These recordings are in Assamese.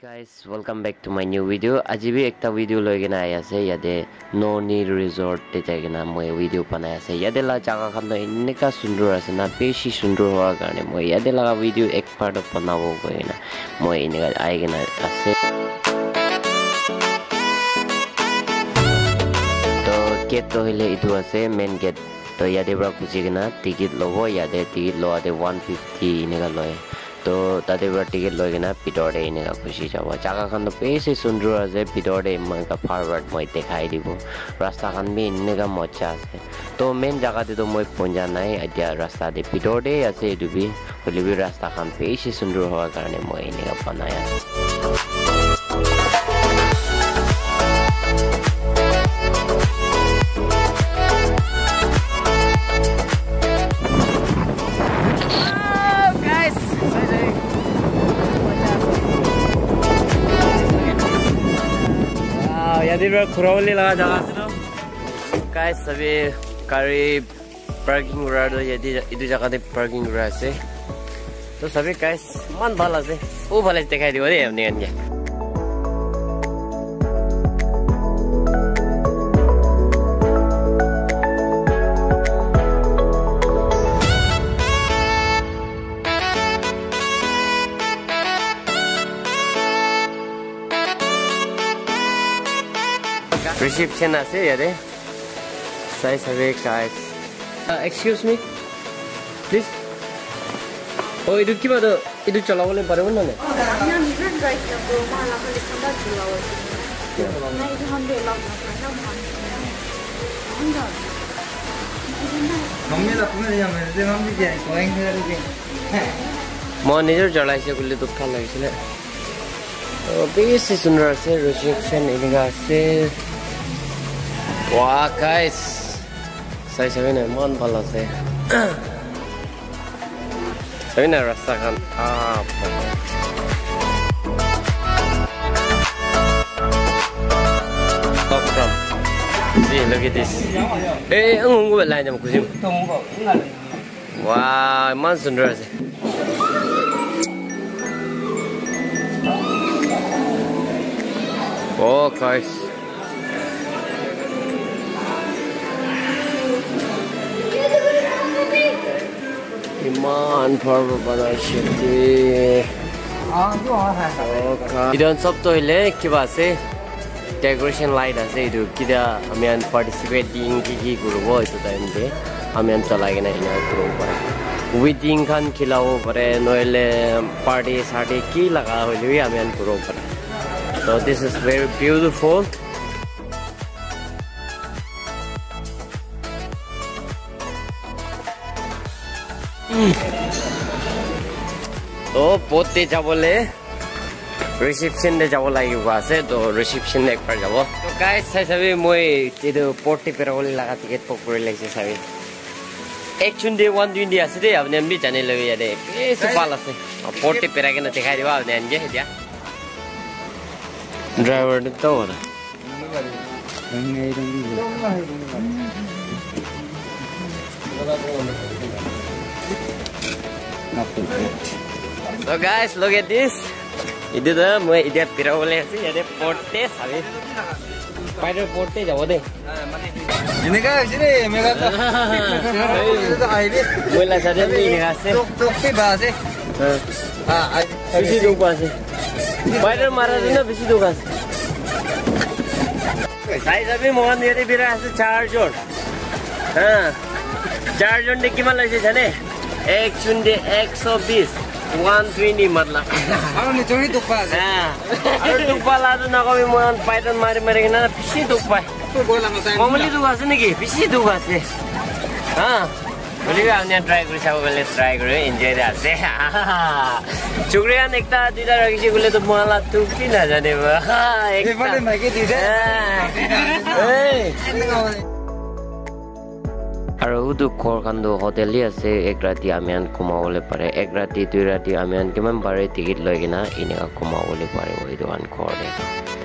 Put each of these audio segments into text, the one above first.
Guys welcome back to my new video' আজি বি একটা ভিডিঅ' লৈ কিনে আহি আছে ইয়াতে ননি ৰিজৰ্টতে যাই কিনে মই ভিডিঅ' বনাই আছে ইয়াতে লগা জাগাখন এনেকুৱা সুন্দৰ আছে না বেছি সুন্দৰ হোৱাৰ কাৰণে মই ইয়াতে লগা ভিডিঅ' এক পাৰ্টত বনাব গৈ কিনে মই এনেকুৱা আহি কিনে আছে তো গেটটো হ'লে এইটো আছে মেইন গেট তো ইয়াতে পৰা খুচি কিনে টিকেট ল'ব ইয়াতে টিকেট লোৱাতে ওৱান ফিফটি এনেকুৱা লয় তো তাতে পৰা টিকেট লৈ কিনে ভিতৰতে এনেকুৱা খুচি যাব। জাগাখনটো বেছি সুন্দৰ আছে ভিতৰতে এনেকুৱা ফাৰৱাৰ্ড মই দেখাই দিব। ৰাস্তাখন বি এনেকুৱা মজা আছে। তো মেইন জাগাটোতো মই পঞ্জা নাই এতিয়া ৰাস্তাতে ভিতৰতে আছে এইটো বি। হ'লে বি ৰাস্তাখন বেছি সুন্দৰ হোৱাৰ কাৰণে মই এনেকুৱা বনাই আছোঁ। नदीबाट खुराउले लगा जग्गा छ काय सबै गाडी पार्किङ गरेर यदि दुई जग्गा चाहिँ पार्किङ गरेर चाहिँ सबै काय मन भल चाहिँ ऊ भलै देखाइदियो अरे हेर्ने अनि reception ase ya deh. Saya sebagai guys. Excuse me, please. Oh, itu kira tu, itu cila boleh baru mana? Yang ini guys, yang bawa malam hari kita cila. मैं इधर हम देख रहा हूँ ना कहना मानता हूँ हम जा मम्मी तो पुणे जा मेरे से मम्मी जाएं कोई नहीं आ रही है मॉनिटर चलाई से कुल्ले दुख का लगी थी ना बीस सुन रहा से रिसेप्शन इन्हें गासे ৱা গাইছ চাই চাবি নাই ইমান ভাল আছে চাবি নাই ৰাস্তাখন See, look at this. Eh, ang ungu ba lain jam kusim? Wow, iman sundar আছে. Oh, guys. ইমান পৰ্ব বনাইছে ইদন চব তো হলে কিবা আছে ডেকৰেশ্যন লাইট আছে এইটো কিবা আমি আন পাৰ্টিচিপেট দিম কি কি কৰিব এইটো টাইমতে আমি আন চলাই কিনে এনেকুৱা কৰিব পাৰে ৱেডিং খান খিলাব পাৰে নহ'লে পাৰ্টি চাৰ্টি কি লগা হ'লেও আমি আন কৰিব পাৰে So this is very beautiful. তো পতে যাবলে ৰিসেপশন দে যাব লাগিব আছে তো ৰিসেপশন দে একবাৰ যাব তো গাইস চাই চাবি মই এইটো পৰ্টি পেৰাবলৈ লগা টিকেট বুক কৰি লাগিছে চাবি এক চুন্দি ওৱান টুৱেণ্টি আছে দেই আপুনি আমি জানি ল'বি ইয়াতে বেছি ভাল আছে পৰ্টি পেৰাই কিনে দেখাই দিব আপুনি আনি যে এতিয়া driver ni nothing yet. So guys, look at this. Ini tuh mau ide pira boleh sih ada porte sabi. Pada porte jauh deh. Ini kan sini mereka tuh. Ini tuh air ni. Boleh saja ni ini kasih. Tuk tuk si bahasa. Ah, bisi tuh bahasa. Pada marah tuh na bisi tuh kas. Saya sabi mohon dia ni pira hasil charger. Hah. Charger ni kima lagi sih jadi. এক চুন্দি একশো বিশ। ওৱান টুৱেণ্টি মাতলা Ano ni Tori tuk pas. আৰু দুখ পালাটো নকবি মই পাইটন মাৰি মাৰি কিনে বেছি দুখ পায়। Tu bola ngasih. মামুলি দুখ আছে নেকি? বেছি দুখ আছে। হা। বুলিবি আপুনি ট্ৰাই কৰি চাব গ'লে ট্ৰাই কৰি এনজয় আছে। চুকুৰীয়ান একটা দুটা ৰাখিছে বোলেতো নাজানিব? Ibadah lagi di আৰু দুখৰখনটো হোটেলেই আছে এক ৰাতি আমি সোমাবলৈ পাৰে এক ৰাতি দুই ৰাতি আমি কিমান পাৰে টিকেট লৈ কিনে এনেকুৱা সোমাবলৈ পাৰিব এইটো আন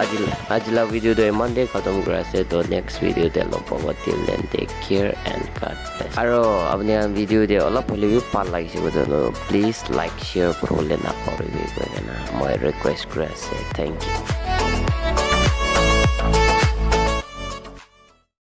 ঘৰতে আজি আজিলা ভিডিঅ'টো ইমানতে খতম কৰি আছে তো নেক্সট ভিডিঅ'তে লগ পাব till then take care and cut আৰু আপুনি ভিডিঅ'তে অলপ হ'লেও ভাল লাগিছে বুজানো প্লিজ লাইক শ্বেয়াৰ কৰিবলৈ নাপাহৰিবি কৈ কিনে মই ৰিকুৱেষ্ট কৰি আছে থেংক ইউ